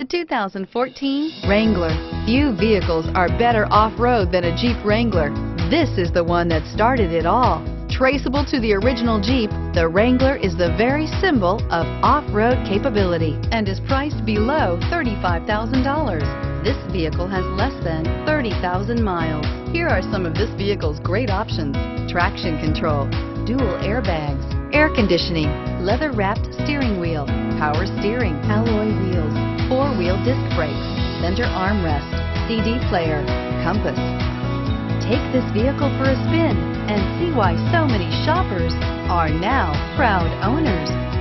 The 2014 Wrangler. Few vehicles are better off-road than a Jeep Wrangler. This is the one that started it all. Traceable to the original Jeep, the Wrangler is the very symbol of off-road capability and is priced below $35,000. This vehicle has less than 30,000 miles. Here are some of this vehicle's great options. Traction control, dual airbags, air conditioning, leather-wrapped steering wheel, power steering, alloy wheels, four-wheel disc brakes, center armrest, CD player, compass. Take this vehicle for a spin and see why so many shoppers are now proud owners.